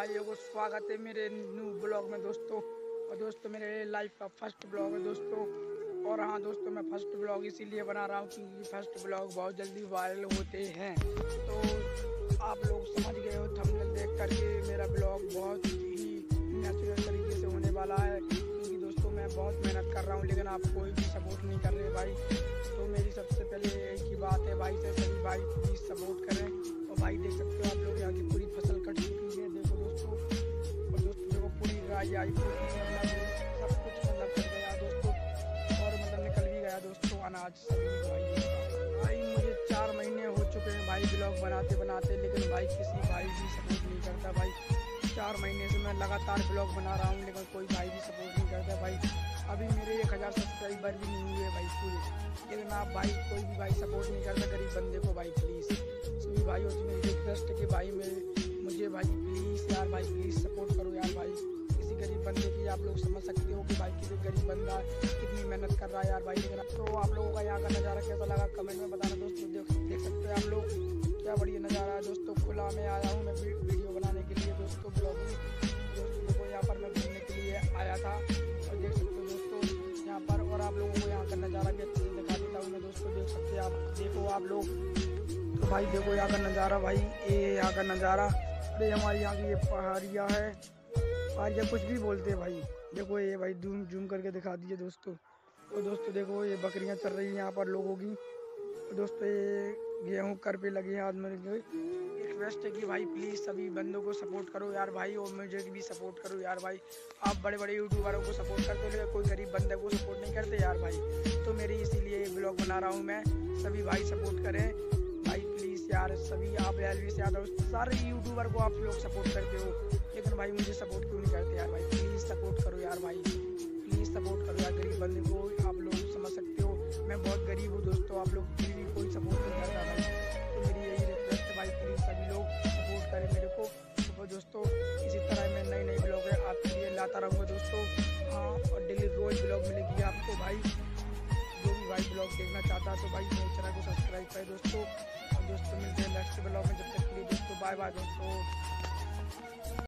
भाई को स्वागत है मेरे न्यू ब्लॉग में दोस्तों। और दोस्तों, मेरे लाइफ का फ़र्स्ट ब्लॉग है दोस्तों। और हाँ दोस्तों, मैं फ़र्स्ट ब्लॉग इसीलिए बना रहा हूँ क्योंकि फ़र्स्ट ब्लॉग बहुत जल्दी वायरल होते हैं। तो आप लोग समझ गए हो थंबनेल देख करके मेरा ब्लॉग बहुत ही नेचुरल तरीके से होने वाला है। क्योंकि दोस्तों, मैं बहुत मेहनत कर रहा हूँ, लेकिन आप कोई भी सपोर्ट नहीं कर रहे भाई। तो मेरी सबसे पहले एक ही बात है, भाई से सभी भाई प्लीज़ सपोर्ट करें। और भाई देख सकते हो आप मतलब सब कुछ मतलब कर गया दोस्तों। और मतलब निकल भी गया दोस्तों अनाज। भाई, मुझे चार महीने हो चुके हैं भाई ब्लॉग बनाते बनाते, लेकिन भाई किसी भाई भी सपोर्ट नहीं करता भाई। चार महीने से मैं लगातार ब्लॉग बना रहा हूँ, लेकिन कोई भाई भी सपोर्ट नहीं करता भाई। अभी मेरे एक हज़ार सब्सक्राइबर भी नहीं हुए भाई पूरे। लेकिन आप भाई, कोई भी भाई सपोर्ट नहीं करता गरीब बंदे को भाई प्लीज़ सभी भाई और मेरी रिक्वेस्ट कि भाई मेरे मुझे भाई प्लीज़ यार, भाई प्लीज़ सपोर्ट गरीब बंदा कितनी मेहनत कर रहा है यार भाई, लेकिन तो आप लोगों का यहाँ का नज़ारा कैसा लगा? कमेंट में बताना दोस्तों देख सकते हैं। आप लोग क्या बढ़िया नज़ारा है। दोस्तों, खुला में आया हूँ मैं वीडियो बनाने के लिए, दोस्तों ब्लॉगिंग दोस्तों देखो यहाँ पर मैं घूमने के लिए आया था। और देख सकते हो दोस्तों, यहाँ पर और आप लोगों को यहाँ का नज़ारा भी अच्छे से दिखा देता हूँ मैं। दोस्तों, देख सकते आप, देखो आप लोग। तो भाई, देखो यहाँ का नज़ारा भाई, ये यहाँ का नज़ारा। अरे हमारी यहाँ की ये पहाड़िया है। पहाड़िया कुछ भी बोलते हैं भाई, देखो ये भाई जूम जूम करके दिखा दीजिए दोस्तों। तो दोस्तों देखो ये बकरियाँ चल रही हैं यहाँ पर लोगों की। तो दोस्तों ये गेहूँ कर पे लगे हैं आदमी रिक्वेस्ट है कि भाई प्लीज़ सभी बंदों को सपोर्ट करो यार भाई, और मुझे भी सपोर्ट करो यार भाई। आप बड़े बड़े यूट्यूबरों को सपोर्ट करते हो, कोई गरीब बंदे को सपोर्ट नहीं करते यार भाई। तो मेरी इसीलिए ब्लॉग बना रहा हूँ मैं। सभी भाई सपोर्ट करें। भाई प्लीज़ यार, सभी आप एलवी से यादव सारे यूट्यूबर को आप लोग सपोर्ट करते हो। लेकिन भाई मुझे सपोर्ट क्यों नहीं करते यार भाई? प्लीज़ सपोर्ट करो यार भाई। प्लीज़ सपोर्ट करो यार। गरीब बंदे को आप लोग समझ सकते हो। मैं बहुत गरीब हूँ दोस्तों, आप लोग फिर भी कोई सपोर्ट नहीं करता भाई। तो मेरी यही रिक्वेस्ट है भाई प्लीज़ सभी लोग सपोर्ट करें मेरे को। तो दोस्तों, इसी तरह मैं नई नई ब्लॉग है आपके लिए लाता रहूँगा दोस्तों। हाँ और डेली रोज़ ब्लॉग मिलेगी आपको भाई। जो भी भाई ब्लॉग देखना चाहता है तो भाई मेरे चैनल को सब्सक्राइब करें दोस्तों। और दोस्तों, मिलते हैं नेक्स्ट ब्लॉग में। जब तक के लिए दोस्तों बाय बाय दोस्तों।